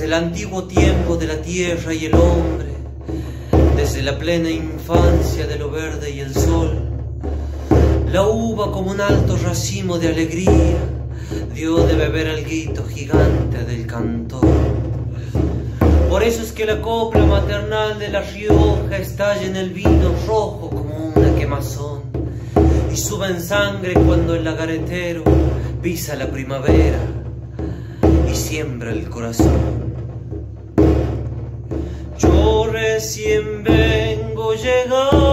Desde el antiguo tiempo de la tierra y el hombre, desde la plena infancia de lo verde y el sol, la uva como un alto racimo de alegría dio de beber al guito gigante del cantor. Por eso es que la copla maternal de la Rioja estalla en el vino rojo como una quemazón y sube en sangre cuando el lagaretero pisa la primavera y siembra el corazón. Recién vengo llegando